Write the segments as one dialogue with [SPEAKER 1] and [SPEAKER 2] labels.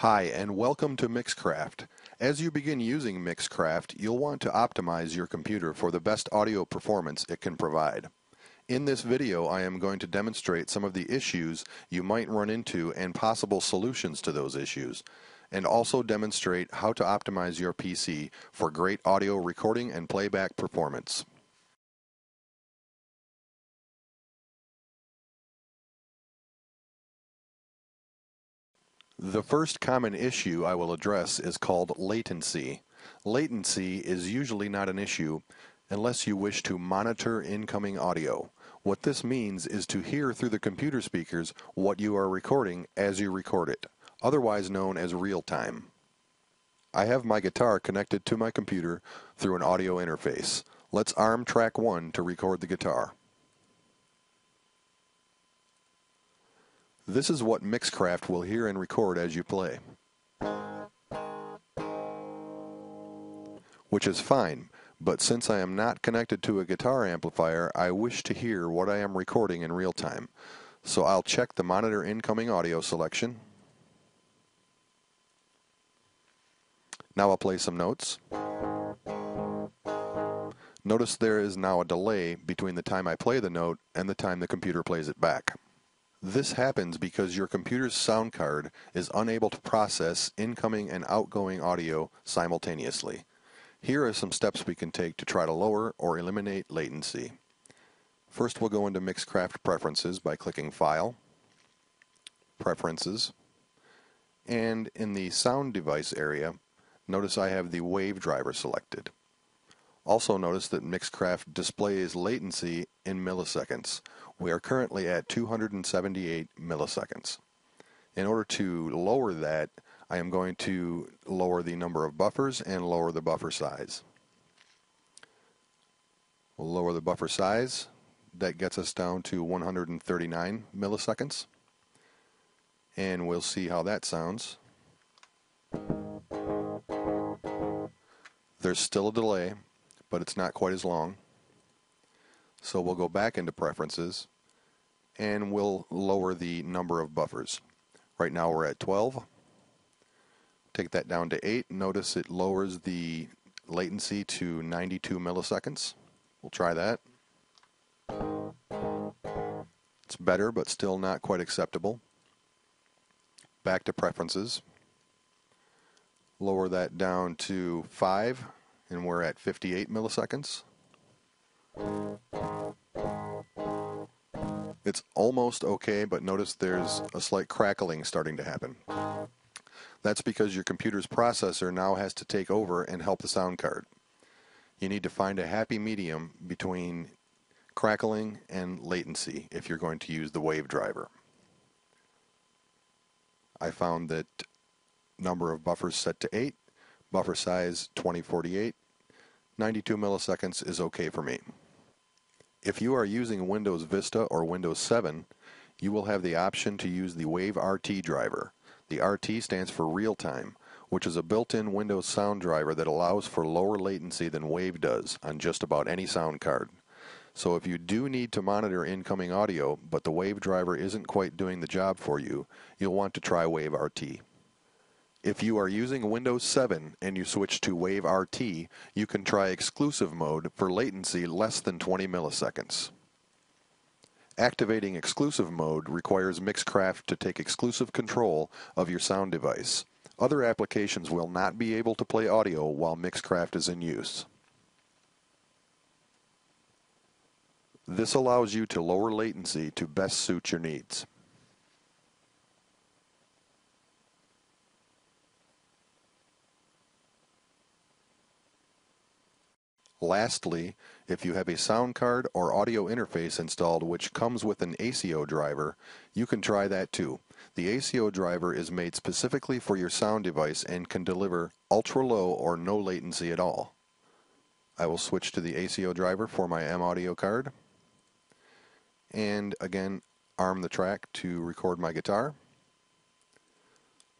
[SPEAKER 1] Hi, and welcome to Mixcraft. As you begin using Mixcraft, you'll want to optimize your computer for the best audio performance it can provide. In this video, I am going to demonstrate some of the issues you might run into and possible solutions to those issues, and also demonstrate how to optimize your PC for great audio recording and playback performance. The first common issue I will address is called latency. Latency is usually not an issue unless you wish to monitor incoming audio. What this means is to hear through the computer speakers what you are recording as you record it, otherwise known as real time. I have my guitar connected to my computer through an audio interface. Let's arm track 1 to record the guitar. This is what Mixcraft will hear and record as you play. Which is fine, but since I am not connected to a guitar amplifier, I wish to hear what I am recording in real time. So I'll check the monitor incoming audio selection. Now I'll play some notes. Notice there is now a delay between the time I play the note and the time the computer plays it back. This happens because your computer's sound card is unable to process incoming and outgoing audio simultaneously. Here are some steps we can take to try to lower or eliminate latency. First we'll go into Mixcraft Preferences by clicking File, Preferences, and in the Sound Device area, notice I have the Wave driver selected. Also notice that Mixcraft displays latency in milliseconds. We are currently at 278 milliseconds. In order to lower that, I am going to lower the number of buffers and lower the buffer size. We'll lower the buffer size. That gets us down to 139 milliseconds. And we'll see how that sounds. There's still a delay, but it's not quite as long. So we'll go back into preferences and we'll lower the number of buffers. Right now we're at 12. Take that down to 8. Notice it lowers the latency to 92 milliseconds. We'll try that. It's better, but still not quite acceptable. Back to preferences. Lower that down to 5 and we're at 58 milliseconds. It's almost okay, but notice there's a slight crackling starting to happen. That's because your computer's processor now has to take over and help the sound card. You need to find a happy medium between crackling and latency if you're going to use the wave driver. I found that number of buffers set to 8 Buffer size 2048. 92 milliseconds is okay for me. If you are using Windows Vista or Windows 7, you will have the option to use the Wave RT driver. The RT stands for real time, which is a built-in Windows sound driver that allows for lower latency than Wave does on just about any sound card. So if you do need to monitor incoming audio, but the Wave driver isn't quite doing the job for you, you'll want to try Wave RT. If you are using Windows 7 and you switch to Wave RT, you can try exclusive mode for latency less than 20 milliseconds. Activating exclusive mode requires Mixcraft to take exclusive control of your sound device. Other applications will not be able to play audio while Mixcraft is in use. This allows you to lower latency to best suit your needs. Lastly, if you have a sound card or audio interface installed which comes with an ASIO driver, you can try that too. The ASIO driver is made specifically for your sound device and can deliver ultra low or no latency at all. I will switch to the ASIO driver for my M-Audio card. And again, arm the track to record my guitar.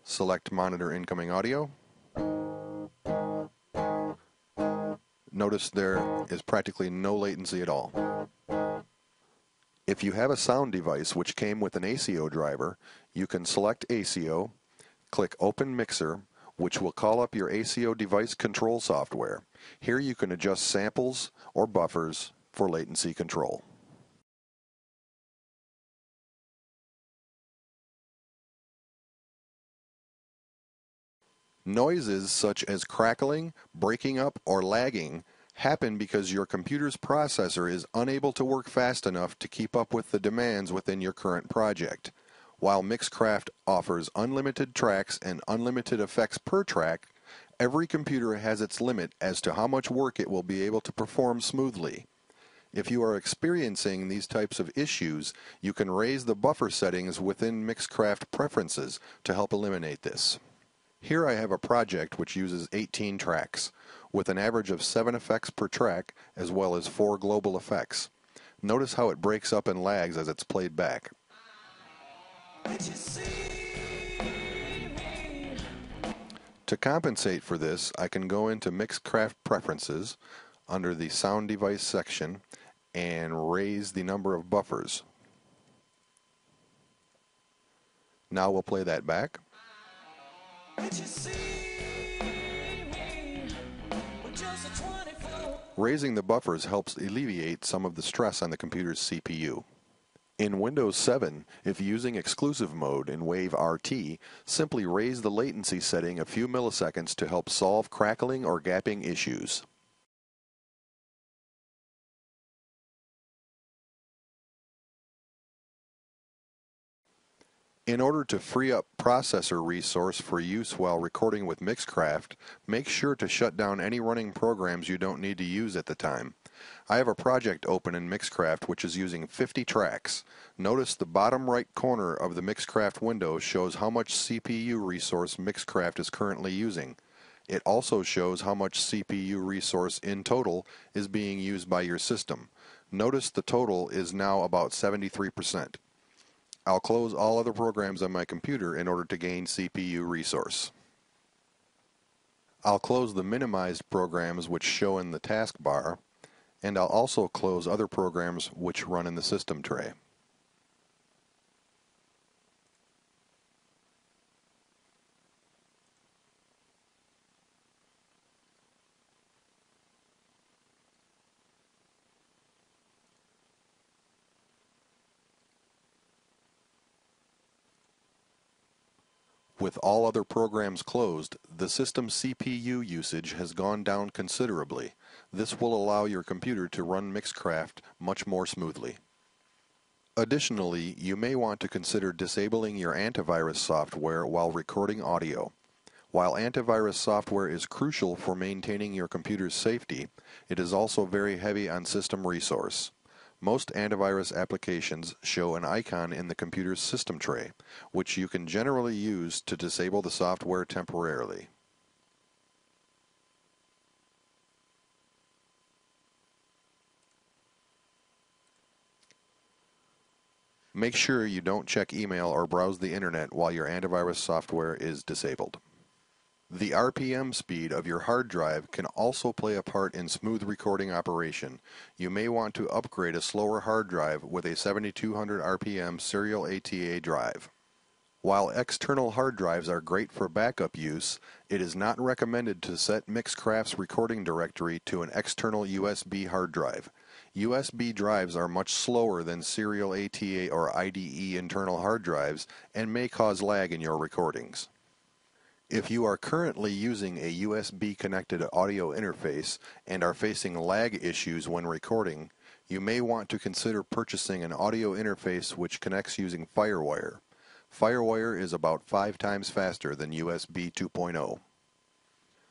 [SPEAKER 1] Select monitor incoming audio. Notice there is practically no latency at all. If you have a sound device which came with an ASIO driver, you can select ASIO, Click Open Mixer, which will call up your ASIO device control software. Here you can adjust samples or buffers for latency control. Noises such as crackling, breaking up, or lagging happen because your computer's processor is unable to work fast enough to keep up with the demands within your current project. While Mixcraft offers unlimited tracks and unlimited effects per track, every computer has its limit as to how much work it will be able to perform smoothly. If you are experiencing these types of issues, you can raise the buffer settings within Mixcraft preferences to help eliminate this. Here I have a project which uses 18 tracks, with an average of 7 effects per track as well as 4 global effects. Notice how it breaks up and lags as it's played back. To compensate for this, I can go into Mixcraft Preferences under the Sound Device section and raise the number of buffers. Now we'll play that back. Raising the buffers helps alleviate some of the stress on the computer's CPU. In Windows 7, if using exclusive mode in Wave RT, simply raise the latency setting a few milliseconds to help solve crackling or gapping issues. In order to free up processor resource for use while recording with Mixcraft, make sure to shut down any running programs you don't need to use at the time. I have a project open in Mixcraft which is using 50 tracks. Notice the bottom right corner of the Mixcraft window shows how much CPU resource Mixcraft is currently using. It also shows how much CPU resource in total is being used by your system. Notice the total is now about 73%. I'll close all other programs on my computer in order to gain CPU resource. I'll close the minimized programs which show in the taskbar, and I'll also close other programs which run in the system tray. With all other programs closed, the system CPU usage has gone down considerably. This will allow your computer to run Mixcraft much more smoothly. Additionally, you may want to consider disabling your antivirus software while recording audio. While antivirus software is crucial for maintaining your computer's safety, it is also very heavy on system resource. Most antivirus applications show an icon in the computer's system tray, which you can generally use to disable the software temporarily. Make sure you don't check email or browse the internet while your antivirus software is disabled. The RPM speed of your hard drive can also play a part in smooth recording operation. You may want to upgrade a slower hard drive with a 7200 RPM serial ATA drive. While external hard drives are great for backup use, it is not recommended to set Mixcraft's recording directory to an external USB hard drive. USB drives are much slower than serial ATA or IDE internal hard drives and may cause lag in your recordings. If you are currently using a USB connected audio interface and are facing lag issues when recording, you may want to consider purchasing an audio interface which connects using FireWire. FireWire is about five times faster than USB 2.0.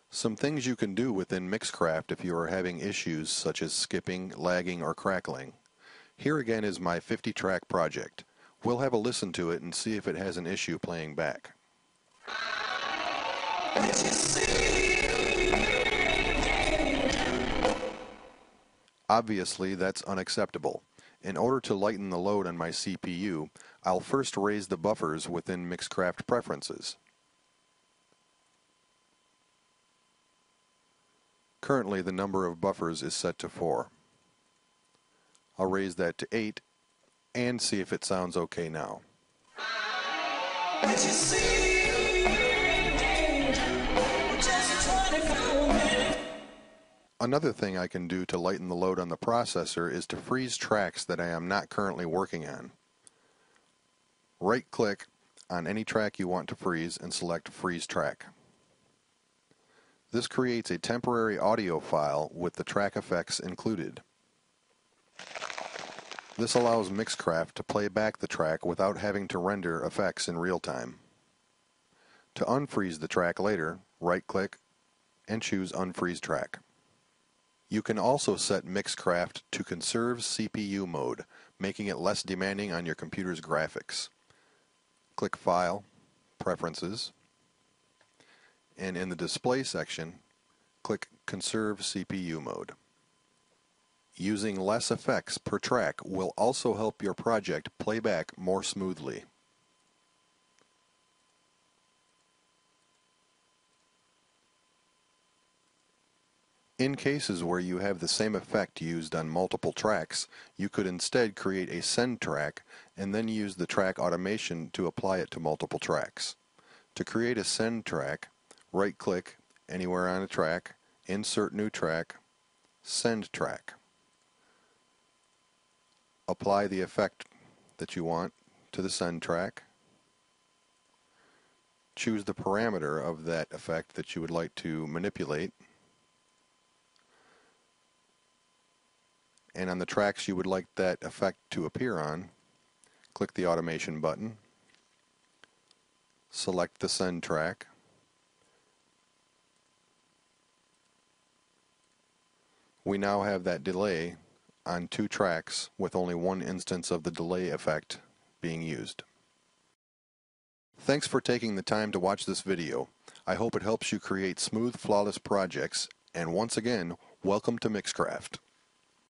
[SPEAKER 1] Some things you can do within Mixcraft if you are having issues such as skipping, lagging, or crackling. Here again is my 50 track project. We'll have a listen to it and see if it has an issue playing back. Obviously, that's unacceptable. In order to lighten the load on my CPU, I'll first raise the buffers within Mixcraft preferences. Currently, the number of buffers is set to 4. I'll raise that to 8 and see if it sounds okay now. Another thing I can do to lighten the load on the processor is to freeze tracks that I am not currently working on. Right click on any track you want to freeze and select Freeze Track. This creates a temporary audio file with the track effects included. This allows Mixcraft to play back the track without having to render effects in real time. To unfreeze the track later, right click and choose Unfreeze Track. You can also set Mixcraft to conserve CPU mode, making it less demanding on your computer's graphics. Click File, Preferences, and in the Display section, click Conserve CPU mode. Using less effects per track will also help your project play back more smoothly. In cases where you have the same effect used on multiple tracks, you could instead create a send track and then use the track automation to apply it to multiple tracks. To create a send track, right-click anywhere on a track, insert new track, send track. Apply the effect that you want to the send track. Choose the parameter of that effect that you would like to manipulate. And on the tracks you would like that effect to appear on, click the automation button, select the send track, we now have that delay on two tracks with only one instance of the delay effect being used. Thanks for taking the time to watch this video. I hope it helps you create smooth, flawless projects, and once again, welcome to Mixcraft.